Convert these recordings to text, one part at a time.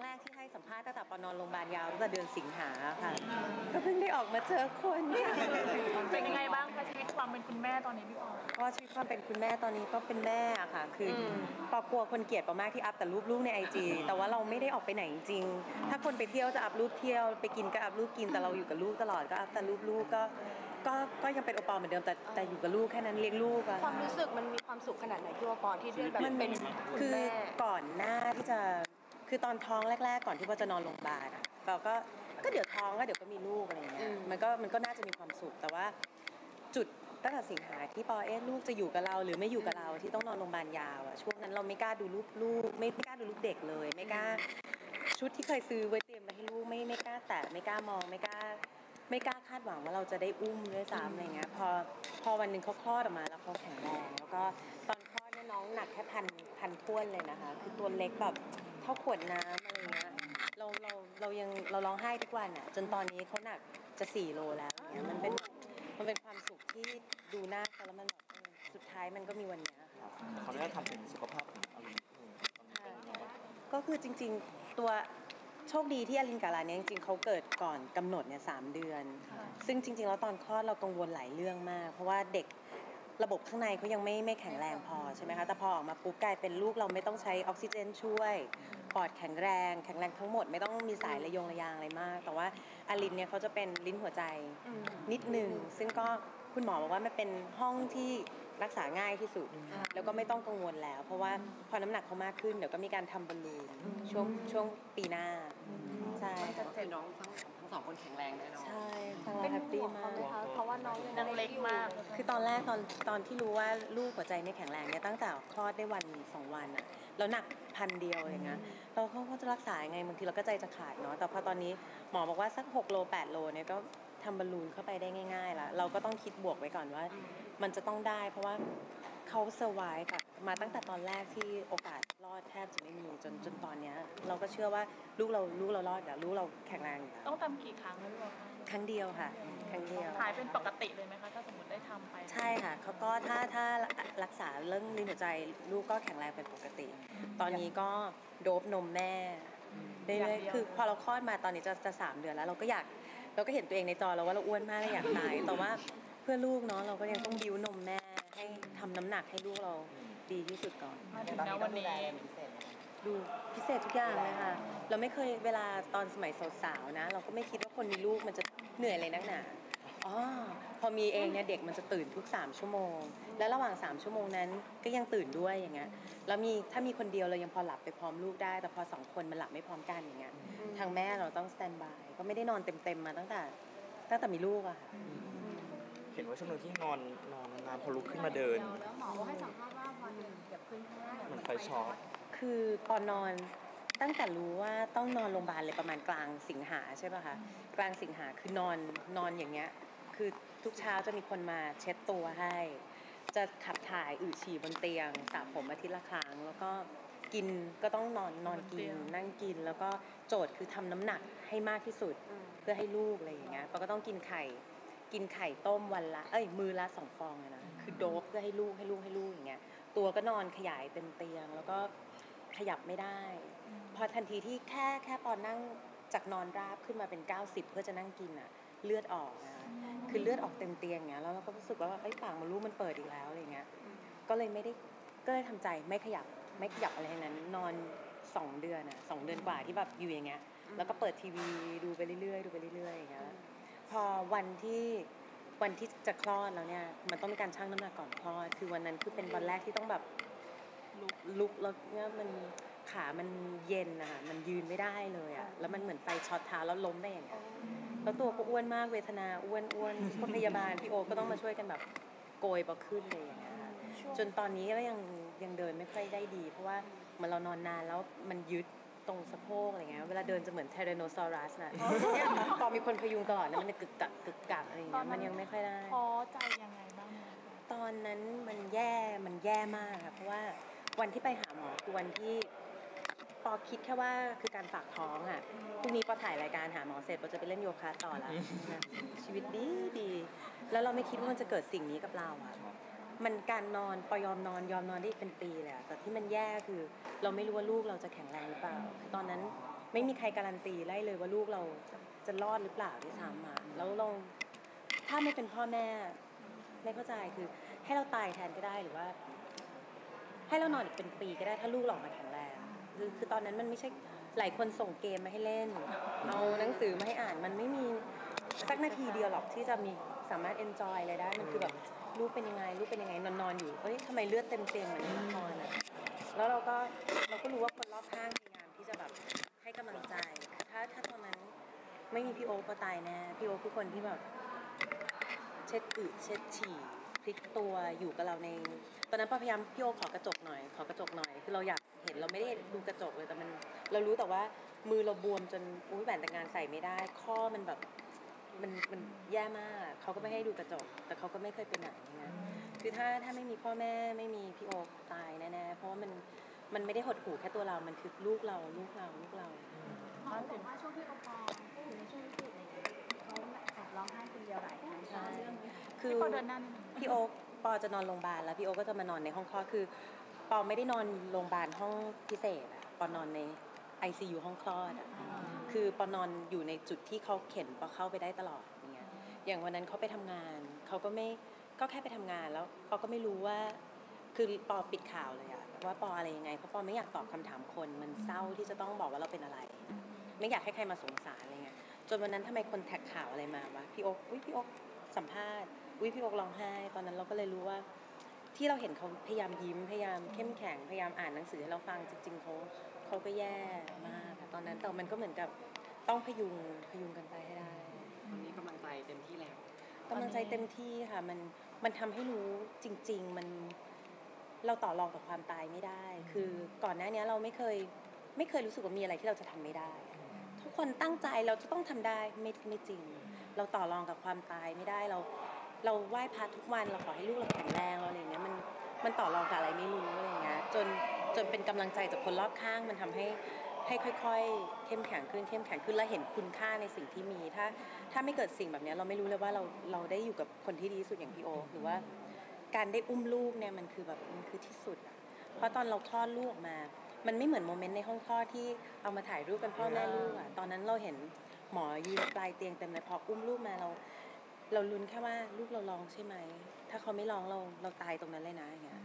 ครั้งแรกที่ให้สัมภาษณ์ตั้งแต่ปอนอนโรงพยาบาลยาวตั้งแต่เดือนสิงหาค่ะ ก็เพิ่งได้ออกมาเจอคนค่ะเป็นยังไงบ้างคะชีวิตความเป็นคุณแม่ตอนนี้พี่ปอก็ชีวิตความเป็นคุณแม่ตอนนี้ก็เป็นแม่อะค่ะ คืออปอกลัวคนเกลียดปอมากที่ up แต่รูปลูกใน IG แต่ว่าเราไม่ได้ออกไปไหนจริงๆถ้าคนไปเที่ยวจะ up รูปเที่ยวไปกินก็ up รูปกินแต่เราอยู่กับลูกตลอดก็ up แต่รูปลูกก็ก็ก็ยังเป็นโอปอลเหมือนเดิมแต่แต่อยู่กับลูกแค่นั้นเลี้ยงลูกอะความรู้สึกมันมีความสุขขนาดไหนพี่วอปอที่ได้แบบมันเป็นคุณคือแม่ก่อนหน้าที่จะ คือตอนท้องแรก ๆ ก่อนที่ว่าจะนอนโรงพยาบาลอะเราก็ก็เดี๋ยวท้องก็เดี๋ยวก็มีลูกอะไรอย่างเงี้ยมันก็มันก็น่าจะมีความสุขแต่ว่า จุดตั้งแต่สิงหาที่ปอเอ๊ะลูกจะอยู่กับเรา หรือไม่อยู่กับเราที่ต้องนอนโรงพยาบาลยาวอะช่วงนั้นเราไม่กล้าดูรูปลูกไม่ไม่กล้าดูรูปเด็กเลย ไม่กล้า ชุดที่เคยซื้อไว้เตรียมมาให้ลูกไม่ไม่กล้าแตะไม่กล้ามองไม่กล้า ไม่กล้าคาดหวังว่าเราจะได้อุ้มด้วยซ้ำอะไรเงี้ยพอพอวันหนึ่งเขาคลอดออกมาแล้วเขาแข็งแรงแล้วก็ตอนคลอดเนี่ยน้องหนักแค่พันพันท้วนเลยนะคะ คือตัวเล็กแบบ เท่าขวดน้ำอะไรเงี้ยเราเราเรายังเราร้องไห้ทุกวันอะ จนตอนนี้เขาหนักจะสี่โลแล้วอย่างเงี้ยมันเป็นมันเป็นความสุขที่ดูหน้าเขาแล้วมันแบบเออสุดท้ายมันก็มีวันเนี้ยค่ะ เขาได้ทำถึงสุขภาพของอลินก็คือจริงๆตัวโชคดีที่อลินกับลาเนี่ยจริงๆเขาเกิดก่อนกำหนดเนี่ยสามเดือน ซึ่งจริงๆแล้วตอนคลอดเรากังวลหลายเรื่องมาก เพราะว่าเด็ก ระบบข้างในเขายังไม่ไม่แข็งแรงพอใช่ไหมคะแต่พอออกมาปุ๊บกลายเป็นลูกเราไม่ต้องใช้ออกซิเจนช่วยปอดแข็งแรง แข็งแรงทั้งหมดไม่ต้องมีสายระยงระยางอะไรมาก แต่ว่าอลินเนี่ยเขาจะเป็นลิ้นหัวใจนิดหนึ่งซึ่งก็คุณหมอบอกว่ามันเป็นห้องที่รักษาง่ายที่สุด แล้วก็ไม่ต้องกังวลแล้ว เพราะว่าพอน้ำหนักเขามากขึ้นเดี๋ยวก็มีการทำบอลลูนช่วงช่วงปีหน้าใช่ค่ะคือน้องทั้งทั้ง สองคนแข็งแรงแน่นอน ใช่ฟังเป็เรานแฮปห่ปี้วงมาเขาไหมกคะเพราะว่าน้องยังนางเล็กมาก คือตอนแรกตอนตอนที่รู้ว่าลูกหัวใจไม่แข็งแรงเนี่ยตั้งแต่คลอดได้วันสองวันอะแล้วหนักพันเดียวอย่างเงี้ยเราเขาก็จะรักษายังไงบางทีเราก็ใจจะขาดเนาะแต่พอตอนนี้หมอบอกว่าสัก6โล8โลเนี่ยก็ทำบอลลูนเข้าไปได้ง่ายๆละเราก็ต้องคิดบวกไว้ก่อนว่า มันจะต้องได้ เพราะว่าเขาเซอร์ไวส์ค่ะมาตั้งแต่ตอนแรกที่โอกาสร อดแทบจะไม่มีจนจนตอนเนี้ย เราก็เชื่อว่าลูกเราลูกเรารอดอยู่แล้วลูกเราแข็งแรงอยู่แล้วต้องทำกี่ครั้งนะพี่ปอครั้งเดียวค่ะ ครั้งเดียวหายเป็นปกติเลยไหมคะถ้าสมมติได้ทำไป ใช่ค่ะเขาก็ถ้าถ้ารักษาเรื่องลิ้นหัวใจลูกก็แข็งแรงเป็นปกติ ตอนนี้ก็โดบนมแม่เรื่อยๆคือพอเราคลอดมาตอนนี้จะจะสามเดือนแล้ว เราก็อยากเราก็เห็นตัวเองในจอเราว่าเราอ้วนมากเลยอยากตายแต่ว่าเพื่อลูกเนาะเราก็ยังต้องบิวนมแม่ให้ทำน้ำหนักให้ลูกเรา ดีที่สุดก่อน มาถึงตอนนะนี้วัต้อนงดูนี้แลอะไรเป็นพิเศษไหมดูพิเศษทุกอย่างเลยค่ะ เราไม่เคยเวลาตอนสมัยสาวๆนะ เราก็ไม่คิดว่าคนมีลูกมันจะเหนื่อยเลยนักหนาอ๋อพอมีเองเนี่ยเด็กมันจะตื่นทุก 3 ชั่วโมง แล้วระหว่าง 3 ชั่วโมงนั้นก็ยังตื่นด้วยอย่างเงี้ยแล้วมีถ้ามีคนเดียวเรายังพอหลับไปพร้อมลูกได้ แต่พอสองคนมันหลับไม่พร้อมกันอย่างเงี้ยทางแม่เราต้องสแตนบายก็ไม่ได้นอนเต็มๆมาตั้งแต่ตั้งแต่มีลูกอะค่ะเห็นว่าช่วงนึงที่นอนนอนนานพอลุกขึ้นมาเดิน แล้วหมอก็ให้สัมภาษณ์ว่า วันหนึ่งเหยียบพื้นข้างล่างเหมือนไฟช็อตคือตอนนอนตั้งแต่รู้ว่าต้องนอนโรงพยาบาลเลยประมาณกลางสิงหาใช่ป่ะคะกลางสิงหาคือนอนนอนอย่างเงี้ย คือทุกเช้าจะมีคนมาเช็ดตัวให้ จะขับถ่ายอืดฉี่บนเตียงสระผมอาทิตย์ละครั้งแล้วก็กินก็ต้องนอนนอนกิน นั่งกินแล้วก็โจทย์คือทำน้ำหนักให้มากที่สุด เพื่อให้ลูกอะไรอย่างเงี้ยปาก็ต้องกินไข่ กินไข่ต้มวันละ เอ้ยมือละสองฟองเลยนะคือโดบเพื่อให้ลูกให้ลูกให้ลูกอย่างเงี้ย ตัวก็นอนขยายเต็มเตียง แล้วก็ขยับไม่ได้ พอทันทีที่แค่แค่ปอนนั่งจากนอนราบขึ้นมาเป็น 90 เพื่อจะนั่งกินอะเลือดออกนะคือเลือดออกเต็มเตียงอย่างเงี้ยแล้วเราก็รู้สึกว่าเอ้ยปากมดลูกมันเปิดอีกแล้วอะไรเงี้ยก็เลยไม่ได้ก็เลยทำใจไม่ขยับไม่ขยับอะไรทั้งนั้น นอนสองเดือนอะสองเดือนกว่าที่แบบอยู่อย่างเงี้ยแล้วก็เปิดทีวีดูไปเรื่อยๆดูไปเรื่อยๆอย่างเงี้ยพอวันที่ วันที่จะคลอดแล้วเนี่ยมันต้องมีการชั่งน้ำหนักก่อนคลอด คือวันนั้นคือเป็นวันแรกที่ต้องแบบลุกลุกแล้วเนี่ยมันขามันเย็นนะคะมันยืนไม่ได้เลยอะแล้วมันเหมือนไฟช็อตเท้าแล้วล้มได้อย่างเงี้ยแล้วตัวก็อ้วนมากเวทนาอ้วนอ้วนคนพยาบาลพี่โอก็ต้องมาช่วยกันแบบโกยปอขึ้นเลยอย่างเงี้ยค่ะจนตอนนี้ก็ยังยังเดินไม่ค่อยได้ดี เพราะว่าเหมือนเรานอนนานแล้วมันยึด ตรงสะโพกอะไรเงี้ยเวลาเดินจะเหมือนไทแรโนซอรัสนะเนี่ยพอมีคนพยุงตลอดนะมันจะกึกกักกึกกักอะไรอย่างเงี้ยมันยังไม่ค่อยได้ท้อใจยังไงบ้างคะตอนนั้นมันแย่มันแย่มากค่ะเพราะว่าวันที่ไปหาหมอคือวันที่ปอคิดแค่ว่าคือการฝากท้องอะพรุ่งนี้ปอถ่ายรายการหาหมอเสร็จปอจะไปเล่นโยคะต่อแล้วนะชีวิตดีดีแล้วเราไม่คิดว่ามันจะเกิดสิ่งนี้กับเราอะ มันการนอนปอยอมนอนยอมนอนได้เป็นปีเลยอะแต่ที่มันแย่คือ เราไม่รู้ว่าลูกเราจะแข็งแรงหรือเปล่าคือตอนนั้นไม่มีใครการันตีได้เลยว่าลูกเราจะรอดหรือเปล่าที่ซ้ำอะแล้วเราถ้าไม่เป็นพ่อแม่ไม่เข้าใจคือ ให้เราตายแทนก็ได้หรือว่า ให้เรานอนอีกเป็นปีก็ได้ถ้าลูกเราออกมาแข็งแรงคือคือตอนนั้นมันไม่ใช่หลายคนส่งเกมมาให้เล่น เอาหนังสือมาให้อ่านมันไม่มีสักนาทีเดียวหรอกที่จะมี สามารถเอนจอยอะไรได้ มันคือแบบลูกเป็นยังไงลูกเป็นยังไงนอนนอนๆอยู่เฮ้ยทำไมเลือดเต็มเตียงเหมือนในละครอะแล้วเราก็เราก็รู้ว่าคนรอบข้างพยายามที่จะแบบให้กำลังใจคือถ้าถ้าตอนนั้นไม่มีพี่โอ๊คก็ตายแน่พี่โอ๊คคือคนที่แบบ เช็ดอึเช็ดฉี่พลิกตัวอยู่กับเราใน ตอนนั้นปาพยายามพี่โอขอกระจกหน่อยขอกระจกหน่อย คือเราอยากเห็นเราไม่ได้ดูกระจกเลยแต่มัน เรารู้แต่ว่ามือเราบวมจนอุ้ยแหวนแต่งงานใส่ไม่ได้ ข้อมันแบบ มันมันแย่มากเขาก็ไม่ให้ดูกระจก แต่เขาก็ไม่เคยเป็นไหนนะคือถ้าถ้าไม่มีพ่อแม่ไม่มีพี่โอตายแน่ๆเพราะว่ามันมันไม่ได้หดหู่แค่ตัวเรา มันคือลูกเราลูกเราลูกเราเขาบอกว่าช่วงที่โอปออยู่ในช่วงวิกฤตอะไรอย่างเงี้ยเขาแอบร้องไห้คนเดียวหลายครั้งใช่เรื่องนี้คือพี่ปอเดินหน้านิดนึงพี่โอ๊คปอจะนอนโรงพยาบาลแล้วพี่โอ๊คก็จะมานอนในห้องคลอดคือ ปอไม่ได้นอนโรงพยาบาลห้องพิเศษอะปอนอนใน ICU ห้องคลอดอะ คือปอนอนอยู่ในจุดที่เขาเข็นปอเข้าไปได้ตลอดอย่างเงี้ยอย่างวันนั้นเขาไปทำงานเขาก็ไม่ก็แค่ไปทำงานแล้วปอก็ไม่รู้ว่า คือปอปิดข่าวเลยอะว่าปออะไรยังไงเพราะปอไม่อยากตอบคำถามคนมันเศร้าที่จะต้องบอกว่าเราเป็นอะไร ไม่อยากให้ใครมาสงสารอะไรเงี้ยจนวันนั้นทำไมคนแท็กข่าวอะไรมาวะพี่โอ๊คอุ้ยพี่โอ๊คสัมภาษณ์อุ้ยพี่โอ๊คร้องไห้ ตอนนั้นเราก็เลยรู้ว่า ที่เราเห็นเขาพยายามยิ้มพยายามเข้มแข็งพยายามอ่านหนังสือให้เราฟังจริงๆเขา เขาก็แย่มากอะตอนนั้นแต่มันก็เหมือนกับต้องพยุงพยุงกันไปให้ได้ตอนนี้กำลังใจเต็มที่แล้วกำลังใจเต็มที่ค่ะมันมันทำให้รู้จริง ๆ มันเราต่อรองกับความตายไม่ได้ คือก่อนหน้านี้เราไม่เคยไม่เคยรู้สึกว่ามีอะไรที่เราจะทำไม่ได้ ทุกคนตั้งใจเราจะต้องทำได้ไม่ไม่จริง เราต่อรองกับความตายไม่ได้เรา เราไหว้พระทุกวันเราขอให้ลูกเราแข็งแรงเราอะไรอย่างเงี้ยมันมันต่อรองกับอะไรไม่รู้อะไรอย่างเงี้ยจน จนเป็นกำลังใจจากคนรอบข้างมันทำให้ให้ค่อยๆ เข้มแข็งขึ้นเข้มแข็งขึ้นแล้วเห็นคุณค่าในสิ่งที่มี ถ้าถ้าไม่เกิดสิ่งแบบนี้เราไม่รู้เลยว่าเราเราได้อยู่กับคนที่ดีที่สุดอย่างพี่โอคหรือว่า การได้อุ้มลูกเนี่ยมันคือแบบมันคือที่สุด เพราะตอนเราคลอดลูกออกมา มันไม่เหมือนโมเมนต์ในห้องคลอดที่เอามาถ่ายรูปกันพ่อแม่ลูกอะตอนนั้นเราเห็นหมอยืนปลายเตียงเต็มเลยพออุ้มลูกมาเรา เราลุ้นแค่ว่าลูกเราร้องใช่ไหมถ้าเขาไม่ร้องเราเราตายตรงนั้นเลยนะอย่างเงี้ย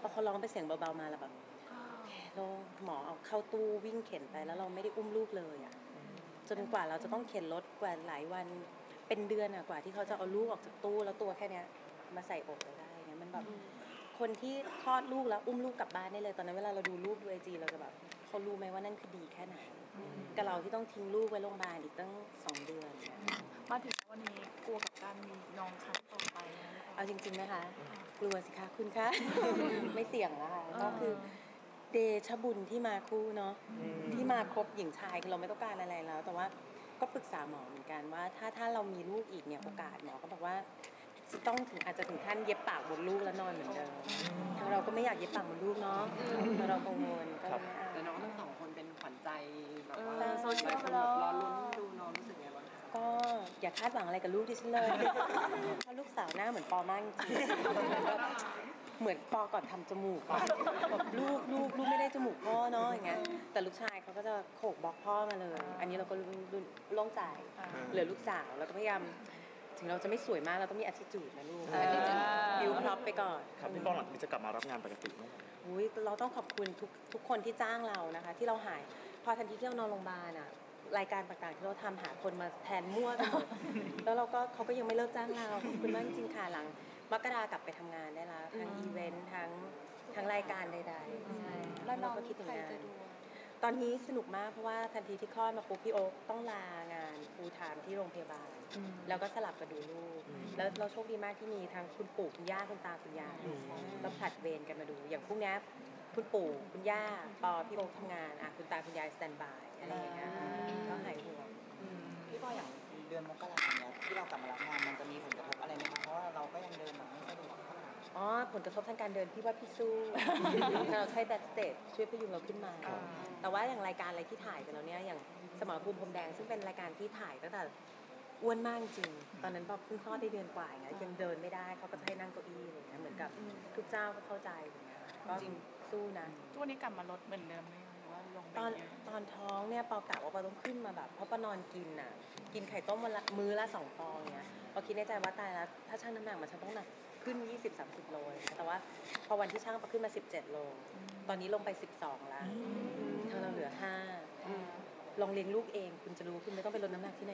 พอเขาร้องไปนเสียงเบาๆมาแล้วแบบ เคโล่งหมอเอาเข้าตู้วิ่งเข็นไปแล้วเราไม่ได้อุ้มลูกเลยอะจนกว่าเราจะต้องเข็นรถกว่าหลายวันเป็นเดือนอะกว่าที่เขาจะเอาลูกออกจากตู้แล้วตัวแค่เนี้ยมาใส่อกเราได้เนี่ยมันแบบคนที่คลอดลูกแล้วอุ้มลูกกลับบ้านได้เลยตอนนั้นเวลาเราดูรูปดูไอจีเราจะแบบเขารู้ไหมว่านั่นคือดีแค่ไหนกับเราที่ต้องทิ้งลูกไว้โรงพยาบาลอีกตั้งสองเดือนเนี่ยมาถึงวันนี้กลัวกับการมีน้องครั้งต่อไปไหมพี่ปอเอาจริงๆนะคะกลัวสิคะคุณคะไม่เสี่ยงแล้วค่ะอ่าก็คือ เดชะบุญที่มาคู่เนาะที่มาครบหญิงชายคือเราไม่ต้องการอะไรแล้ว แต่ว่าก็ปรึกษาหมอเหมือนกันว่า ถ้าถ้าเรามีลูกอีกเนี่ยโอกาสหมอก็บอกว่าจะต้องถึงอาจจะถึงขั้นเย็บปากบนลูกแล้วนอนเหมือนเดิมทางเราก็ไม่อยากเย็บปากบนลูกเนาะเพราะเรากังวลก็เลยไม่เอาแต่น้องทั้งสองคนเป็นขวัญใจแบบว่าเออโซเชียลหไปลายคนแล้แบบวรอลุ้นดูน้องรู้สึกไงบ้างคะก็อย่าคาดหวังอะไรกับลูกดิฉันเลยเพราะลูกสาวหน้าเหมือนปอมากจริงๆแบบ เหมือนปอก่อนทำจมูกอะแบบลูกลูกลูกไม่ได้จมูกพ่อเนาะอย่างเงี้ยแต่ลูกชายเขาก็จะโขกบล็อกพ่อมาเลย อันนี้เราก็รุนรุนโล่งใจอ่าเหลือลูกสาวเราก็พยายามถึงเราจะไม่สวยมากเราต้องมี attitude นะลูกเออ attitude build prop ไปก่อนครับพี่ป้องหลังจากนี้จะกลับมารับงานปกติไหมอุ๊ยเราต้องขอบคุณทุกทุกคนที่จ้างเรานะคะ ที่เราหายพอทันทีที่เรานอนโรงพยาบาลอะรายการต่างๆที่เราทำหาคนมาแทนมั่วไปหมดแล้วเราก็เขาก็ยังไม่เลิกจ้างเราขอบคุณมากจริงๆค่ะหลัง มกรากลับไปทำงานได้แล้วทั้งอีเวนต์ทั้งทั้งรายการใดๆใช่แล้วน้องก็คิดถึงใครงานจะดูตอนนี้สนุกมากเพราะว่าทันทีที่คลอดมาปุ๊บพี่โอ๊คต้องลางาน full-time ที่โรงพยาบาล แล้วก็สลับมาดูลูก แล้วเราโชคดีมากที่มีทั้งคุณปู่คุณย่าคุณตาคุณยายเราผลัดเวรกันมาดู อย่างพวกนี้คุณปู่คุณย่าปอพี่โอ๊คทำงานอะคุณตาคุณยาย standby อะไรอย่างเงี้ยก็หายห่วงพี่ปออย่างเดือนมกราเนี่ยที่เรากลับมารับงานมันจะมีผลกระทบอะไรไหมคะเพราะว่าเราก็ยังเดินแบบไม่สะดวกเท่าไหร่อ๋อ ผลกระทบทางการเดินพี่ว่าพี่สู้ เราใช้ backstage ช่วยพยุงเราขึ้นมา แต่ว่าอย่างรายการอะไรที่ถ่ายกันแล้วเนี่ยอย่างสมรภูมิพรมแดงซึ่งเป็นรายการที่ถ่ายตั้งแต่อ้วนมากจริง ตอนนั้นพอเพิ่งคลอดได้เดือนกว่าอย่างเงี้ยยังเดินไม่ได้เขาก็จะให้นั่งเก้าอี้อะไรเงี้ยเหมือนกับทุกเจ้าก็เข้าใจอย่างเงี้ยก็สู้นะทุกวันนี้กลับมาลดเหมือนเดิมไหมคะหรื อว่าลงไปตอนเยอะตอนท้องเนี่ยปอกะว่าปอต้องขึ้นมาแบบเพราะปอนอนกินน่ะ กินไข่ต้มวันละมื้อละสองฟองเนี่ยปอคิดในใจว่าตายแล้ว ถ้าชั่งน้ำหนักมันฉันต้องหนักขึ้น 20-30 โลแต่ว่าพอวันที่ชั่งปอขึ้นมา 17 โล ตอนนี้ลงไป 12แล้วเธอเราเหลือ5ลองเลี้ยงลูกเอง คุณจะรู้คุณไม่ต้องไปลดน้ำหนักที่ไหน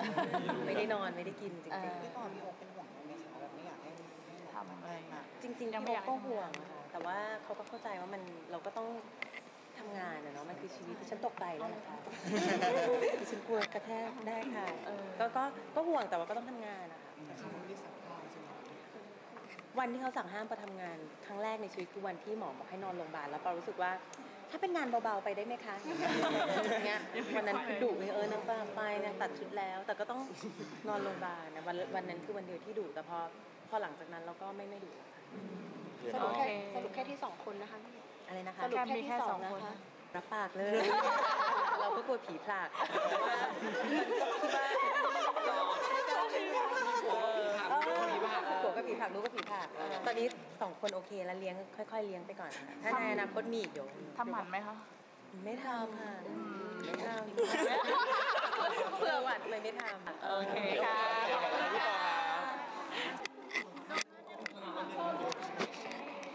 ไม่ได้นอนไม่ได้กินจริงพี่ปอพี่โอ๊คเป็นห่วงไหมคะแบบไม่อยากให้ให้หมออะไรหนักๆจริงๆยังพี่ไม่โอ๊อยากให้ก็ห่วงอะค่ะแต่ว่าเขาก็เข้าใจว่ามันเราก็ต้อง ทำงานอะเนาะมันคือชีวิตที่ฉันตกใจแล้วนะคะดิฉันกลัวกระแทกได้ค่ะก็ก็ก็ห่วงแต่ว่าก็ต้องทำงานนะคะเขาไม่ได้สั่งข้าวใช่ไหมวันที่เขาสั่งห้ามปอทำงานครั้งแรกในชีวิตคือวันที่หมอบอกให้นอนโรงพยาบาลแล้วปอรู้สึกว่าถ้าเป็นงานเบาๆไปได้ไหมคะอย่างเงี้ยวันนั้นคือดุเลยเออน้ำปลาไปเนี่ยตัดชุดแล้ว แต่ก็ต้องนอนโรงพยาบาลนะวันวันนั้นคือวันเดียวที่ดุแต่พอพอหลังจากนั้นเราก็ไม่ไม่ดุแล้วค่ะสรุปแค่โอเคสรุปแค่ที่สองคนนะคะพี่ อะไรนะคะแค่มีแค่สองคนรับปากเลย เราก็กลัวผีผลักที่ากัวก็ผีผักรู้ก็ผีผักตอนนี้สองคนโอเคแล้วเลี้ยงค่อย ๆ เลี้ยงไปก่อน ถ้าในอนาคตมีอีกเดี๋ยวทำหมันไหมคะไม่ทำค่ะไม่ทำเผื่อหวัดเลยไม่ทำโอเคค่ะ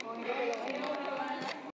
โอเค